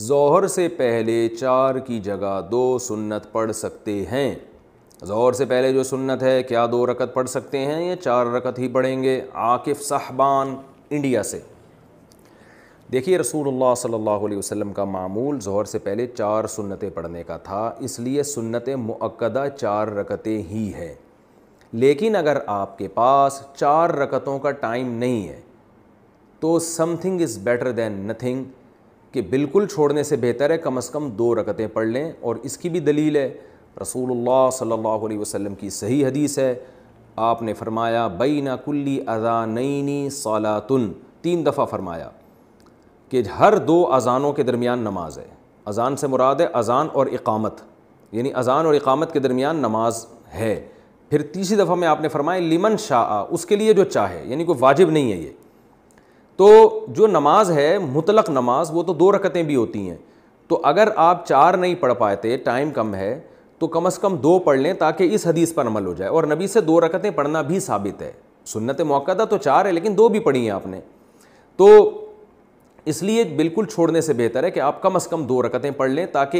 जहर से पहले चार की जगह दो सुन्नत पढ़ सकते हैं। जहर से पहले जो सुन्नत है, क्या दो रकत पढ़ सकते हैं या चार रकत ही पढ़ेंगे? आकिफ़ साहबान, इंडिया से। देखिए, रसूलुल्लाह सल्लल्लाहु अलैहि वसल्लम का मामूल जहर से पहले चार सुन्नतें पढ़ने का था, इसलिए सुन्नत मुक्दा चार रकतें ही है। लेकिन अगर आपके पास चार रकतों का टाइम नहीं है तो something is better than nothing कि बिल्कुल छोड़ने से बेहतर है, कम अज़ कम दो रकतें पढ़ लें। और इसकी भी दलील है, रसूलुल्लाह सल्लल्लाहु अलैहि वसल्लम की सही हदीस है, आपने फरमाया, बैना कुल्ली अजानैनी सालातुन। तीन दफ़ा फरमाया कि हर दो अजानों के दरमियान नमाज़ है। अजान से मुराद है अजान और इकामत। यानी अजान और इकामत के दरमियान नमाज़ है। फिर तीसरी दफ़ा में आपने फरमाया, लिमन शाह उसके लिए जो चाहे, यानी कोई वाजिब नहीं है ये। तो जो नमाज़ है, मुतलक नमाज़, वो तो दो रकतें भी होती हैं। तो अगर आप चार नहीं पढ़ पाते, टाइम कम है तो कम अज़ कम दो पढ़ लें ताकि इस हदीस पर अमल हो जाए। और नबी से दो रकतें पढ़ना भी साबित है। सुन्नत मौका तो चार है, लेकिन दो भी पढ़ी हैं आपने। तो इसलिए बिल्कुल छोड़ने से बेहतर है कि आप कम अज़ कम दो रकतें पढ़ लें ताकि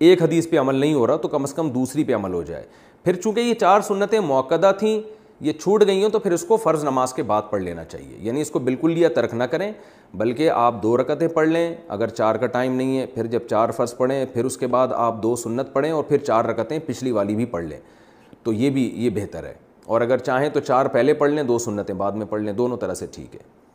एक हदीस पे अमल नहीं हो रहा तो कम अज़ कम दूसरी पे अमल हो जाए। फिर चूँकि ये चार सुन्नतें मौकदा थीं ये छूट गई हो तो फिर उसको फ़र्ज़ नमाज़ के बाद पढ़ लेना चाहिए। यानी इसको बिल्कुल लिया तर्क ना करें, बल्कि आप दो रकतें पढ़ लें, अगर चार का टाइम नहीं है, फिर जब चार फ़र्ज़ पढ़ें, फिर उसके बाद आप दो सुन्नत पढ़ें और फिर चार रकतें पिछली वाली भी पढ़ लें। तो ये भी, ये बेहतर है। और अगर चाहें तो चार पहले पढ़ लें, दो सुन्नतें बाद में पढ़ लें, दोनों तरह से ठीक है।